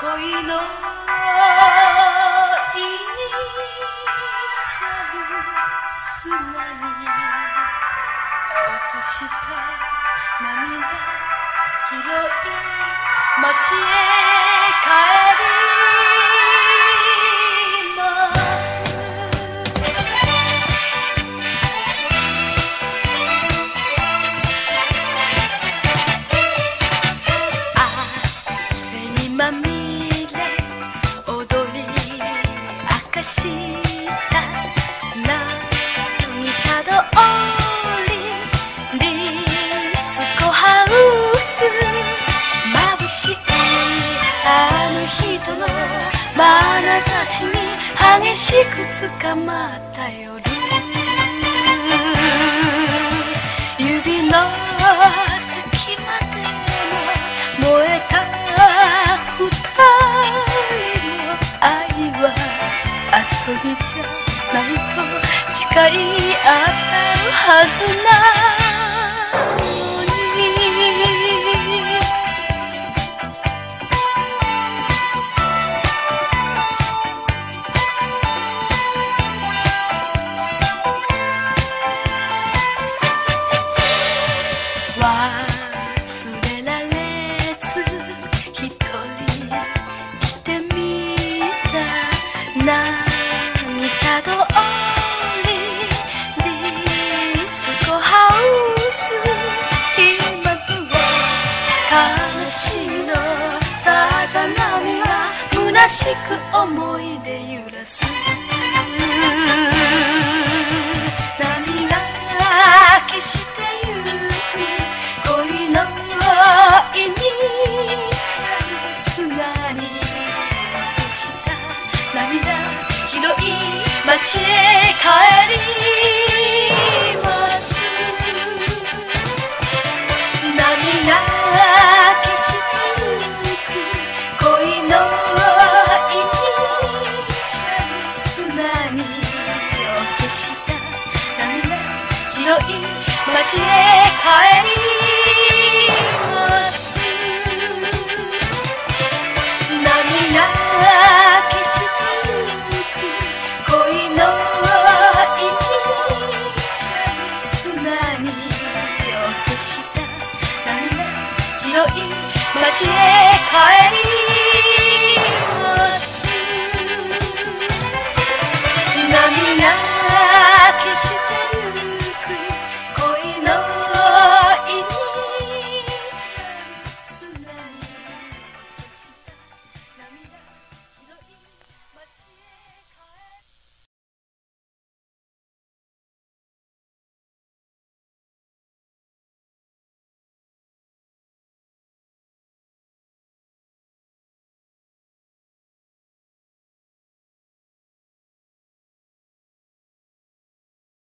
恋のイニシャル砂に落とした涙広い街へ帰りした。渚通りディスコハウス眩しいあの人の眼差しに激しく捕まった夜。指の遊びじゃないと誓い合ったはずなのに忘が虚しく思い出揺らす。涙消してゆく恋のイニシャル砂に落とした涙。拾い街へ帰り。砂に落とした涙拾い街へ帰ります。涙消してゆく恋のイニシャル砂に落とした涙拾い街へ帰り